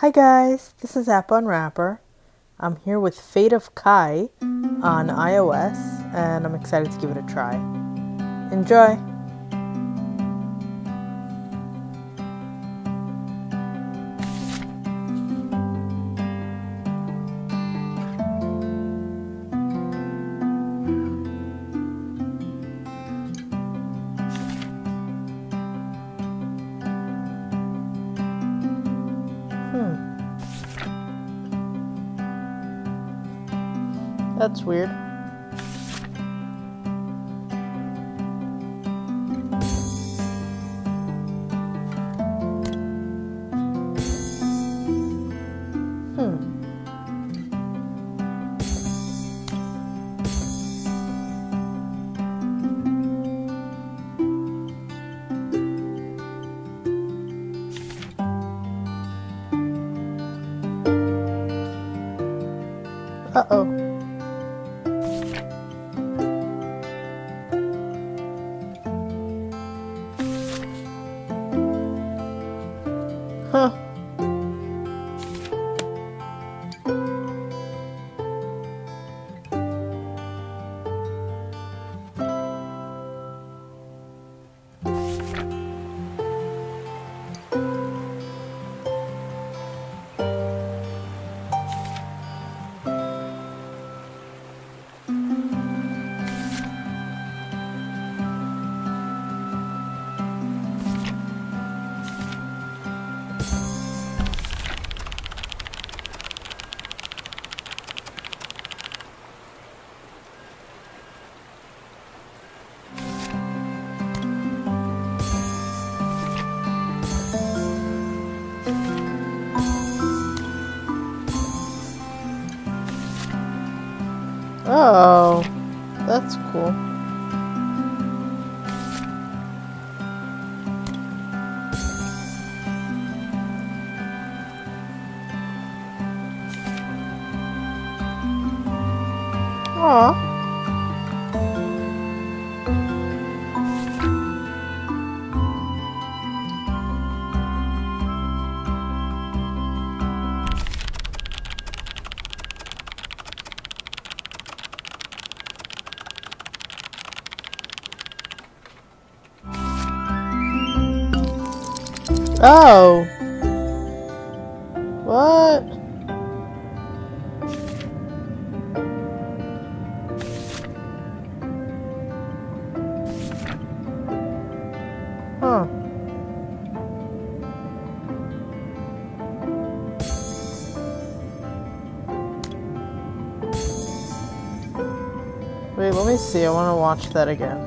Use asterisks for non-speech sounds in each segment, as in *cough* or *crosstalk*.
Hi guys, this is App Unwrapper. I'm here with Fate of Kai on iOS and I'm excited to give it a try. Enjoy! Weird. Hmm. That's cool. See. I want to watch that again.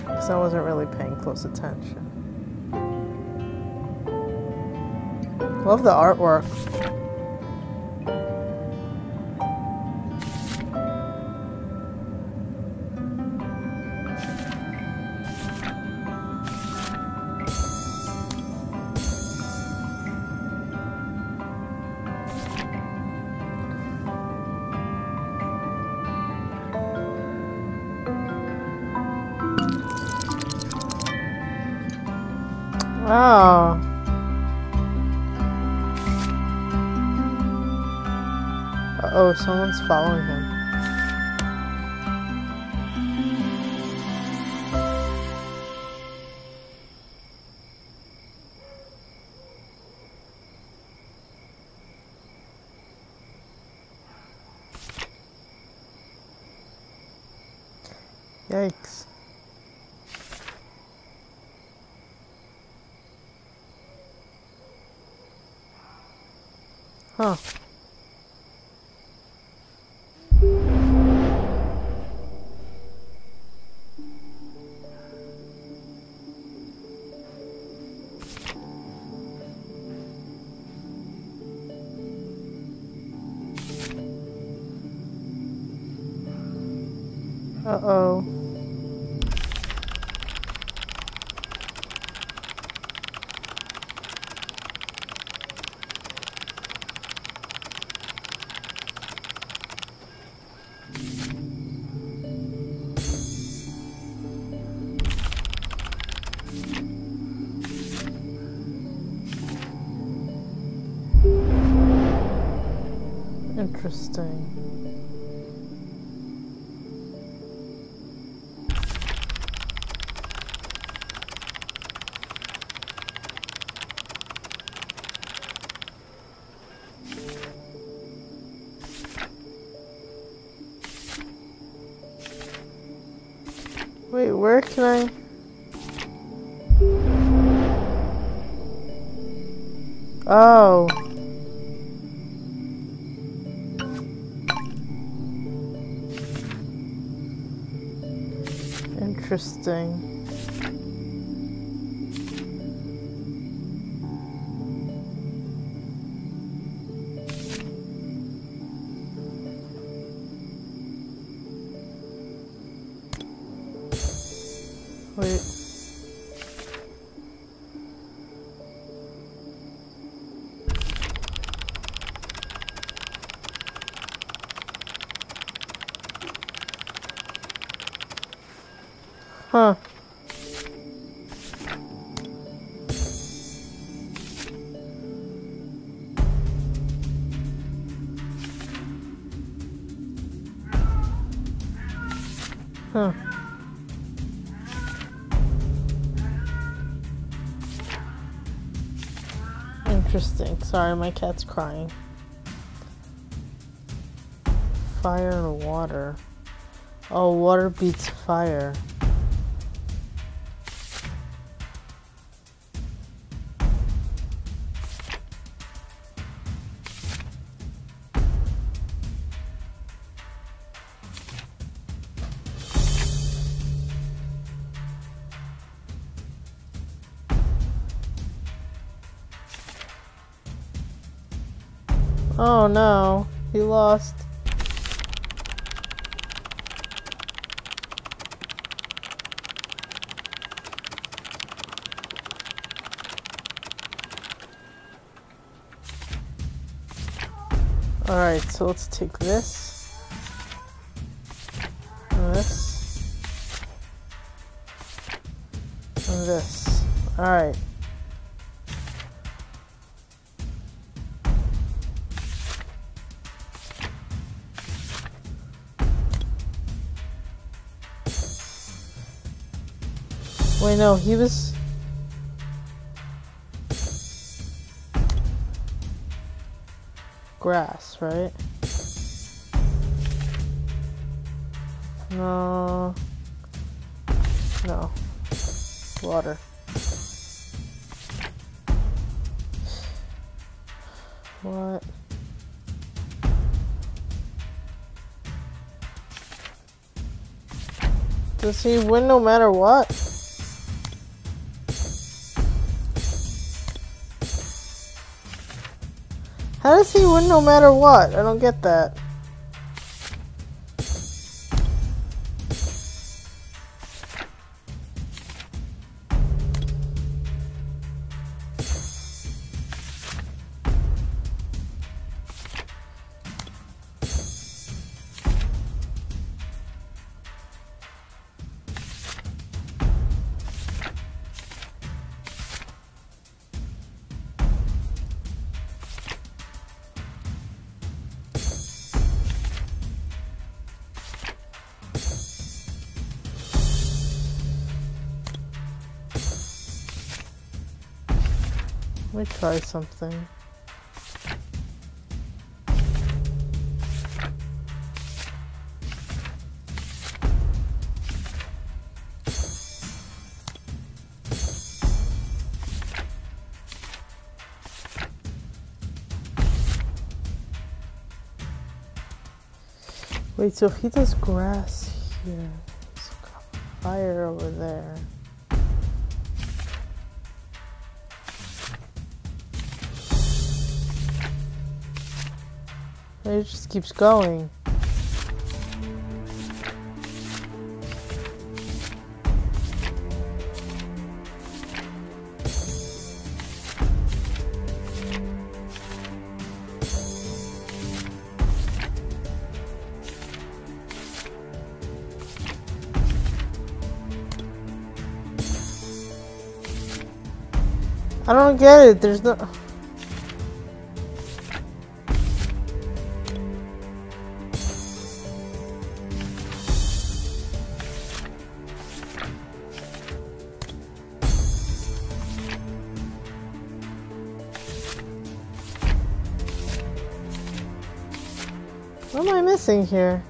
Because I wasn't really paying close attention. Love the artwork. Oh. Uh oh, someone's following him. Uh-oh. Interesting. Where can I... Oh. Interesting. Interesting. Sorry, my cat's crying. Fire and water. Oh, water beats fire. Lost. Alright, so let's take this. This. And this. Alright. Wait, no, he was... Grass, right? No... No. Water. What? Does he win no matter what? How does he win no matter what? I don't get that. Try something. Wait, so he does grass here, fire over there. It just keeps going. I don't get it. There's no... am I missing here?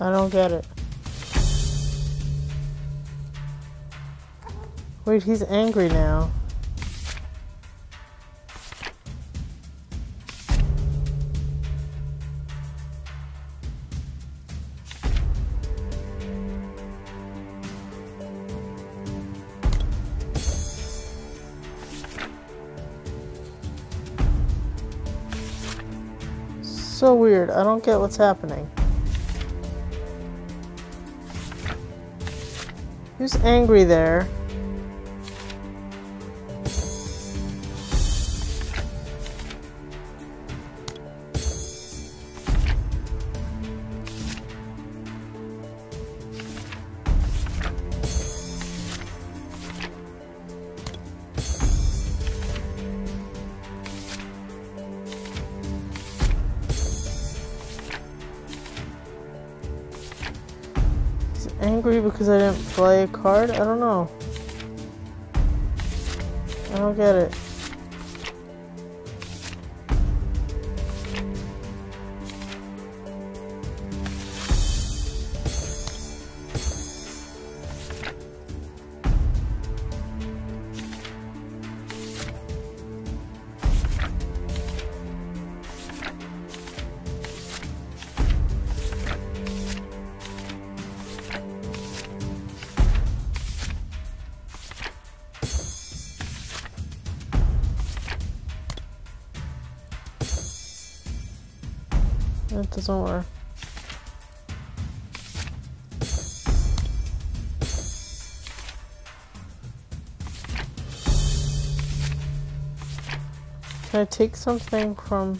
I don't get it. Wait, he's angry now. So weird. I don't get what's happening. Who's angry there? Angry because I didn't play a card? I don't know. I don't get it. Doesn't work. Can I take something from...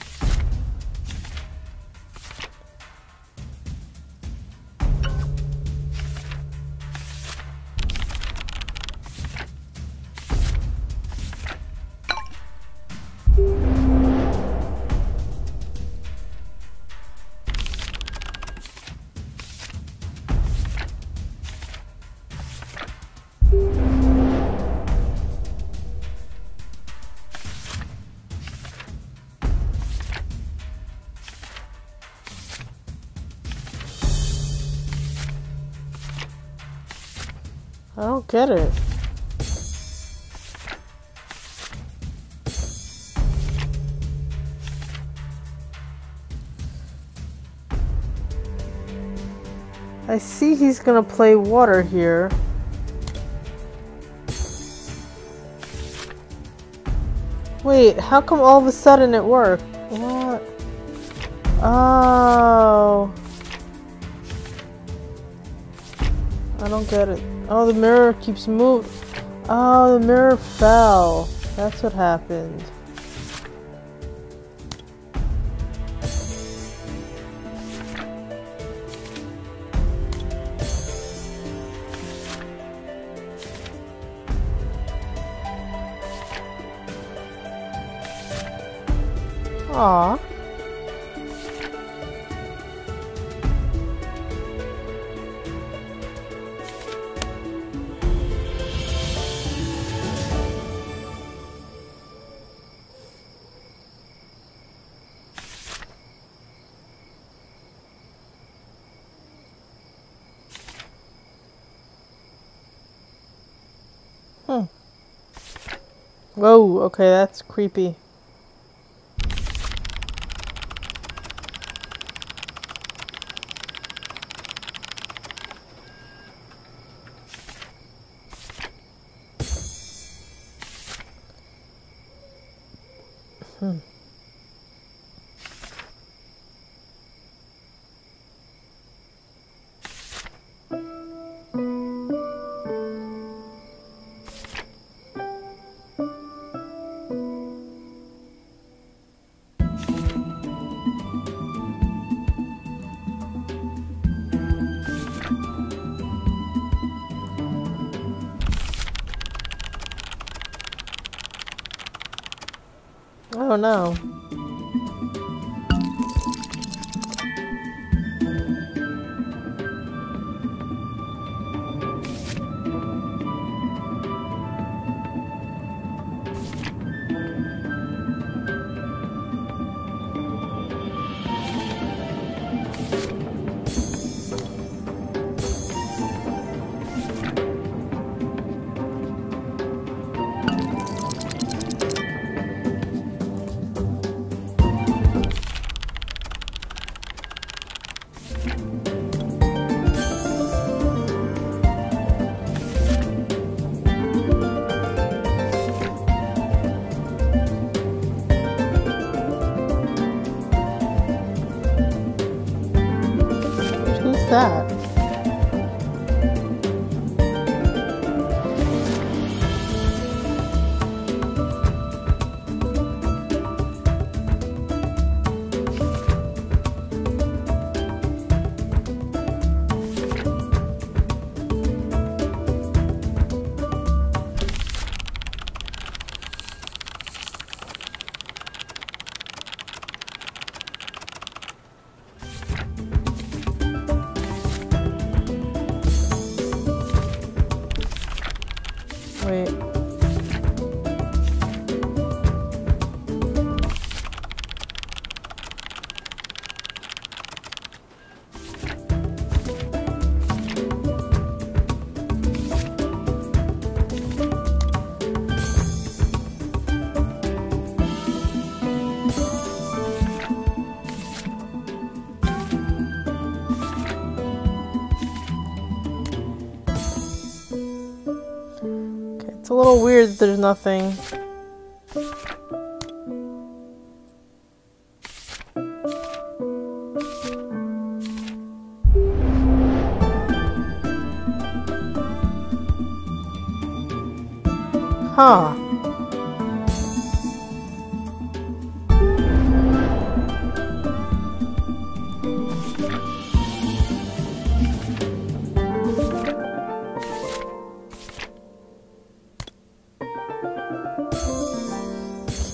I don't get it. I see he's gonna play water here. Wait, how come all of a sudden it worked? What? Oh. I don't get it. Oh, the mirror keeps moving. Oh, the mirror fell. That's what happened. Aww. Whoa, okay, that's creepy. Oh no. A little weird that there's nothing.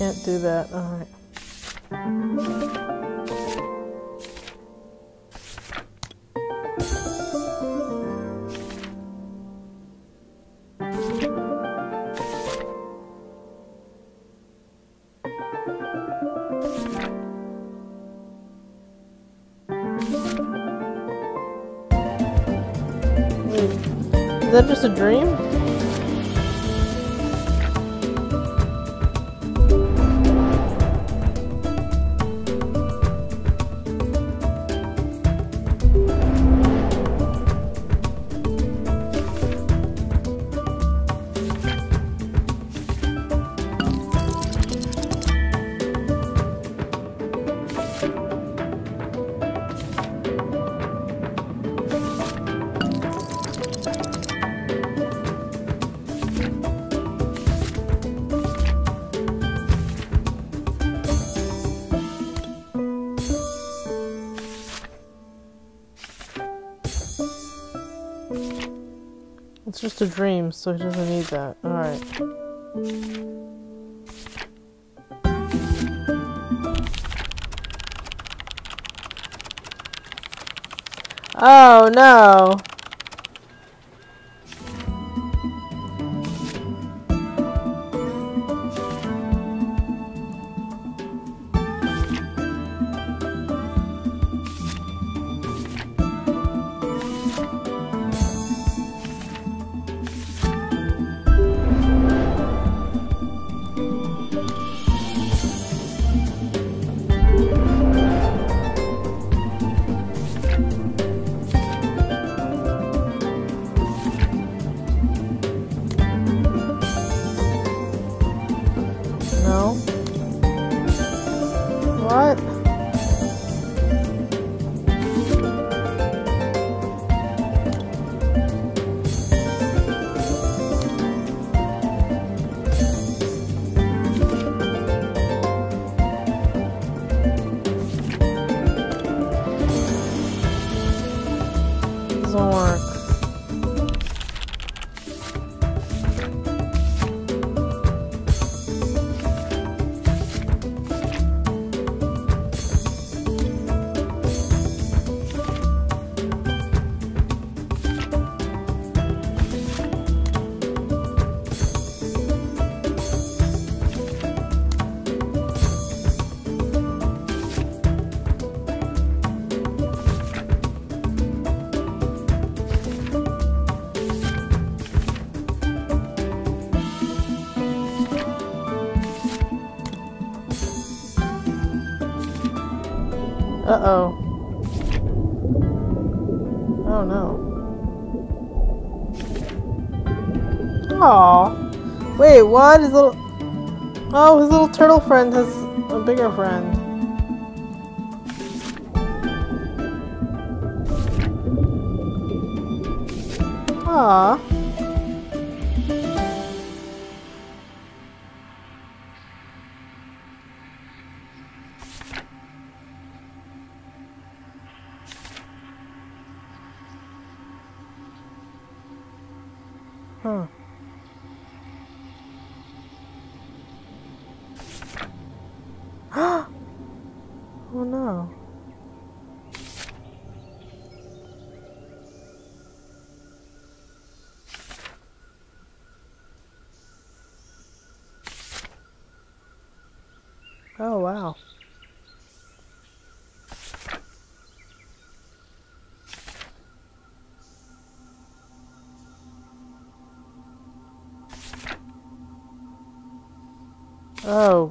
Can't do that. Alright. Wait, It's just a dream, so he doesn't need that. Alright. Oh no! Uh-oh. Oh no. Aw. Wait, what? His little... Oh, his little turtle friend has a bigger friend. Aw. Huh. *gasps* oh no. Oh wow. Oh.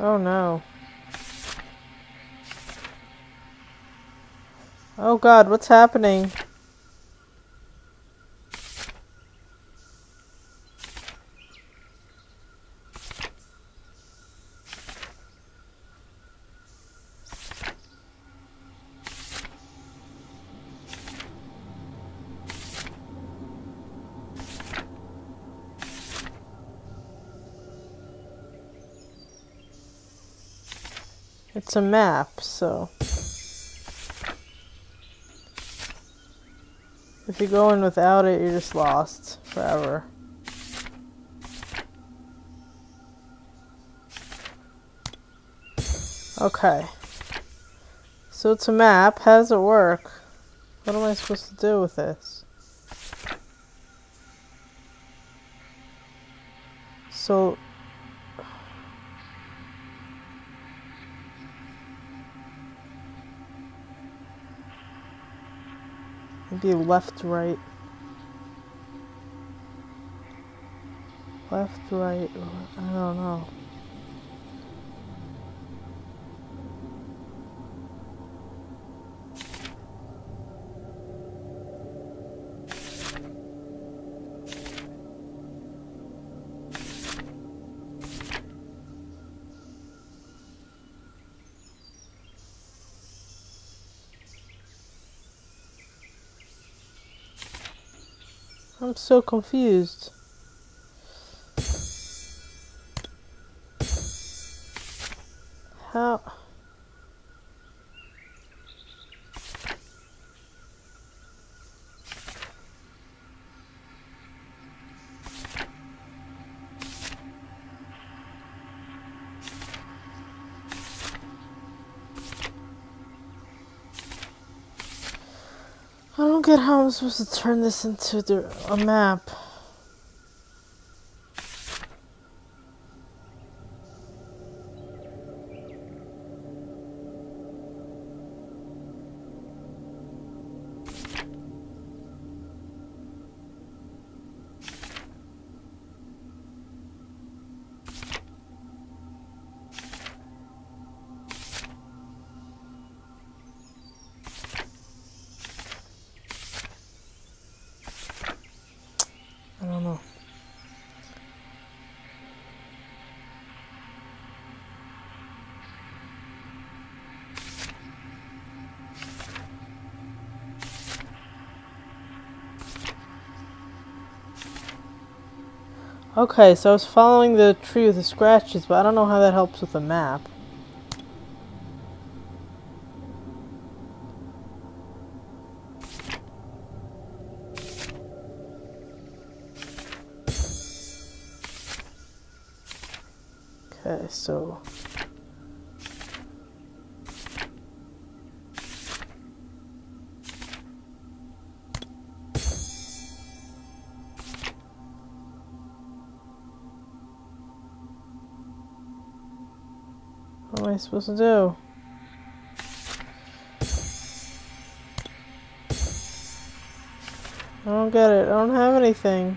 Oh no. Oh god, what's happening? It's a map, so. If you go in without it, you're just lost forever. Okay. So it's a map. How does it work? What am I supposed to do with this? Maybe left, right. Left, right, I don't know. I'm so confused. I don't get how I'm supposed to turn this into the, a map. Okay, so I was following the tree with the scratches, but I don't know how that helps with the map. Okay, so... What am I supposed to do? I don't get it. I don't have anything.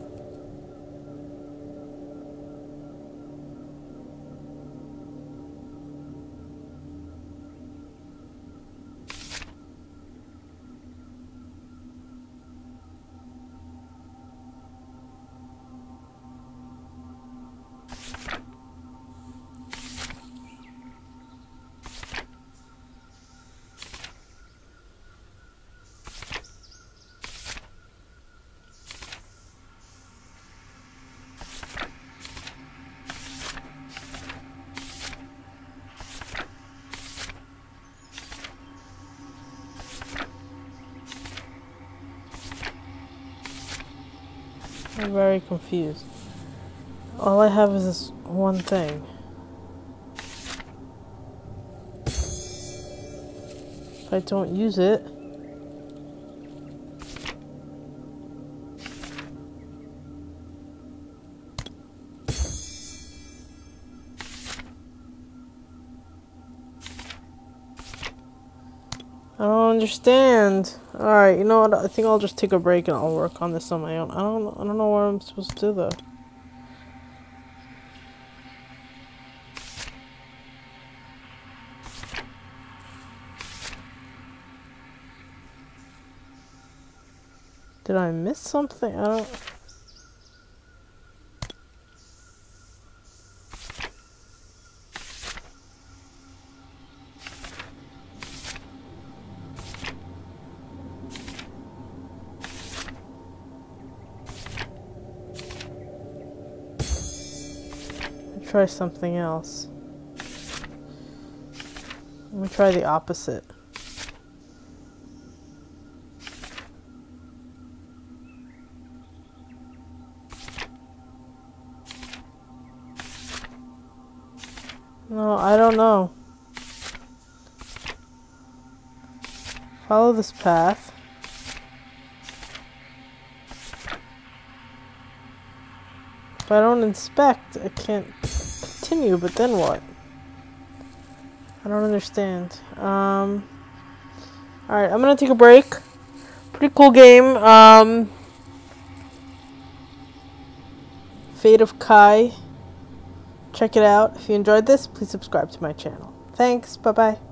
Very confused. All I have is this one thing. If I don't use it, I don't understand. Alright, you know what? I think I'll just take a break and I'll work on this on my own. I don't I don't know what I'm supposed to do though. Did I miss something? I don't try something else. Let me try the opposite. No, I don't know. Follow this path. If I don't inspect, I can't continue, but then what? I don't understand. Um, Alright, I'm gonna take a break. Pretty cool game. Um, Fate of Kai. Check it out. If you enjoyed this, please subscribe to my channel. Thanks. Bye-bye.